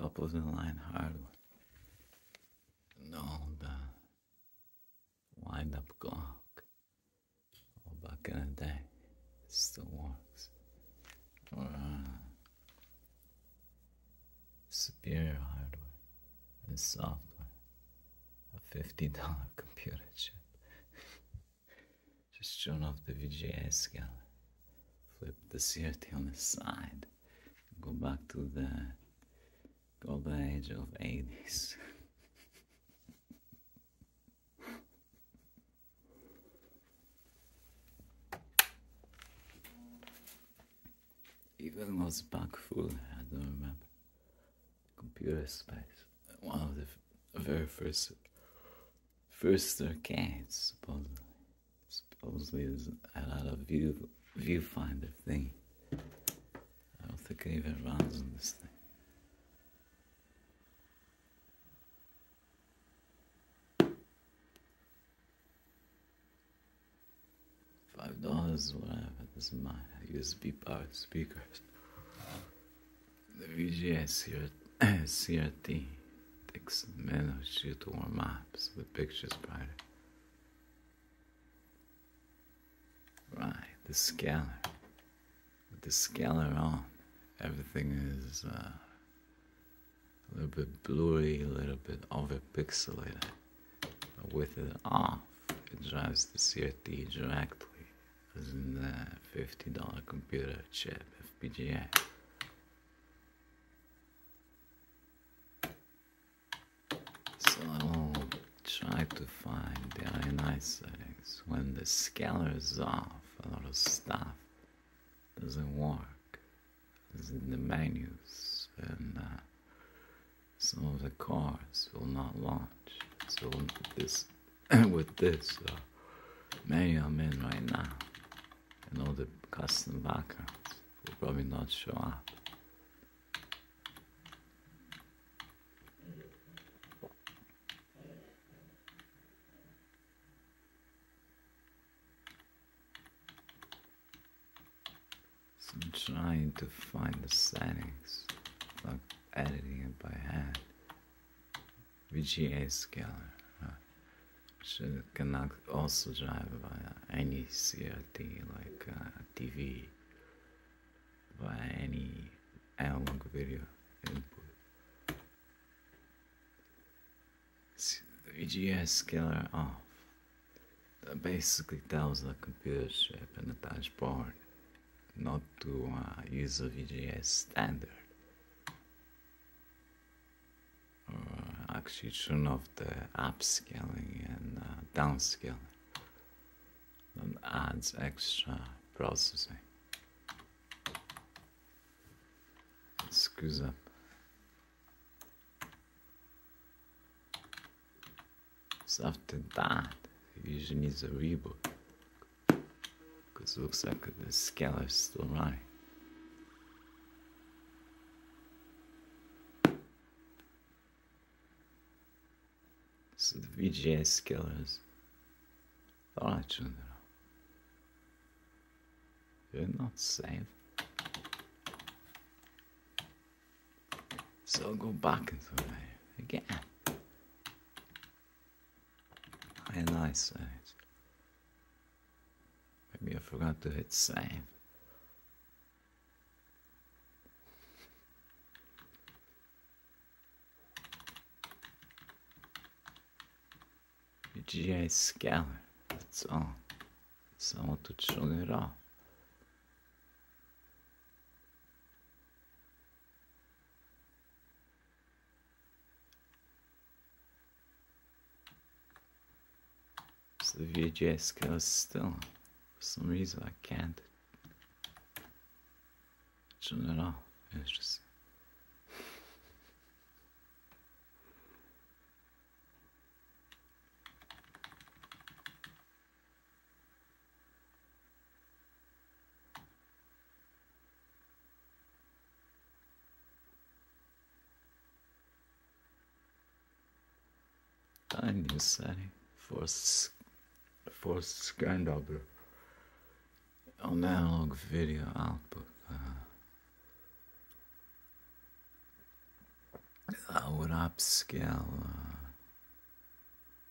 top of the line hardware. All the wind up clock. All back in the day. It still works. Or uh, superior hardware and software. A $50 computer chip. Just turn off the VGA scaler. Flip the CRT on the side. Go back to the golden age of 80s. Even was back full, I don't remember. Computer space. One of the very first first arcades, supposedly. Supposedly there's a lot of view viewfinder thing. I don't think it even runs on this thing. Five dollars, whatever, doesn't matter. USB power speakers. The VGS here, CRT takes or two to warm up so the picture's brighter. Right, the scaler. With the scaler on, everything is uh, a little bit blurry, a little bit over pixelated. But with it off, it drives the CRT directly, in the $50 computer chip FPGA. So I will try to find the INI settings when the scaler is off. A lot of stuff doesn't work, as in the menus, and uh, some of the cars will not launch. So this, with this uh, menu I'm in right now, and all the custom backgrounds will probably not show up. So I'm trying to find the settings, like editing it by hand. VGA scaler, can also drive by any CRT, like uh, TV, by any analog video input. S- VGA scaler off. That basically tells the computer chip and the dashboard not to uh, use a VGA standard. Turn off the upscaling and uh, downscaling. That adds extra processing. Up. So after that, it usually needs a reboot because it looks like the scaler is still running. The I turned it off. They're not safe. So go back into it again. And I say Maybe I forgot to hit save. So I want to turn it off. So the VGA scaler is still. For some reason I can't turn it off. It's just setting for for scan double on analog video output. Uh, I would upscale uh,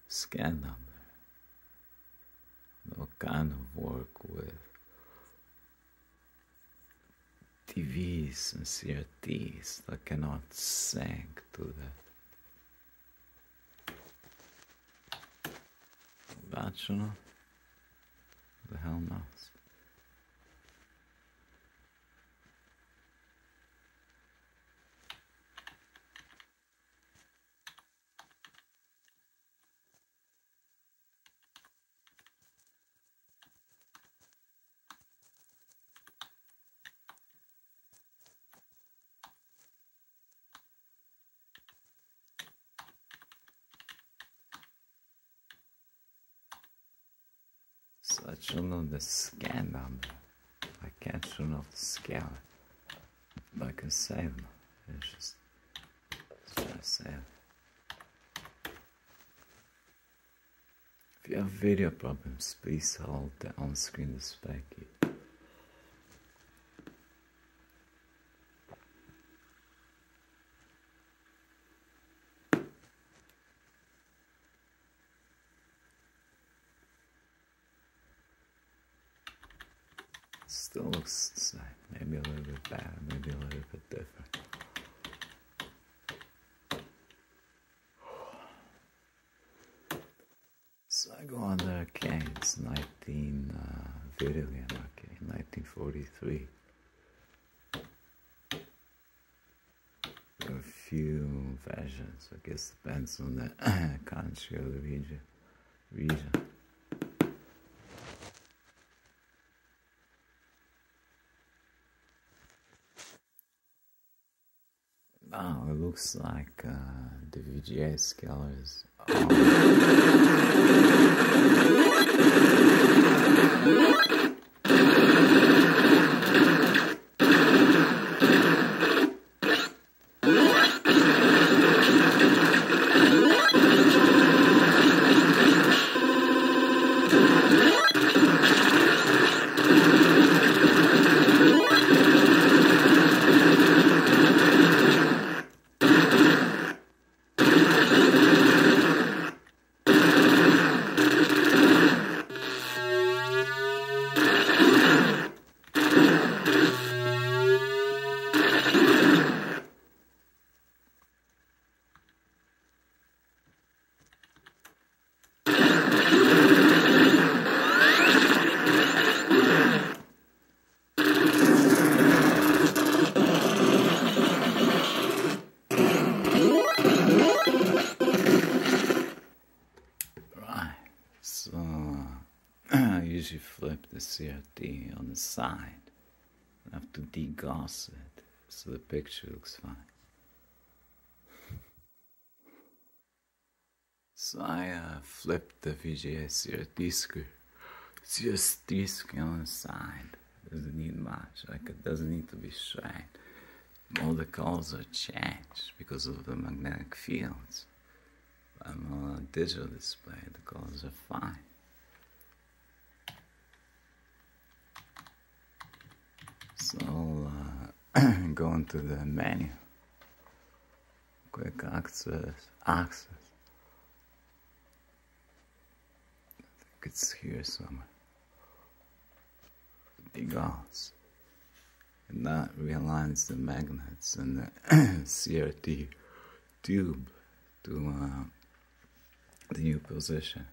scan number. What kind of work with TVs and CRTs that cannot sync to the bachelor? The hell knows? I should know the scan number. I can't show know the. But I can save them. It's just to save. If you have video problems, please hold the on-screen display key. Still looks the same. Maybe a little bit better, maybe a little bit different. So I go on the arcade. It's 19 uh, video game arcade, 1943. There are a few versions. I guess depends on the country or the region. Region. Oh, it looks like uh, the VGA scale is. so I usually flip the CRT on the side. I have to degauss it so the picture looks fine. So I uh, flipped the VGA CRT screw. It's just this on the side. Doesn't need much. Like it doesn't need to be straight. All the colors are changed because of the magnetic fields. I'm on a digital display, the colors are fine. So uh, go into the menu, quick access, access. I think it's here somewhere. Big odds. And that realigns the magnets and the CRT tube to uh, the new position.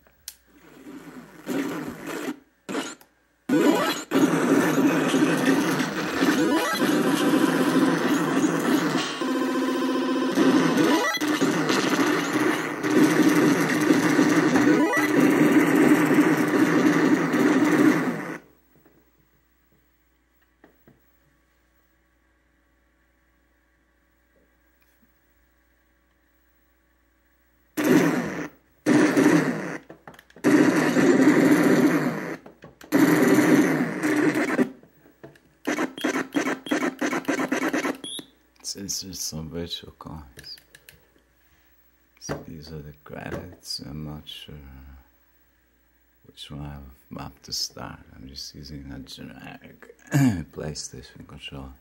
There's some virtual coins. So these are the credits. I'm not sure which one I've mapped to start. I'm just using a generic PlayStation controller.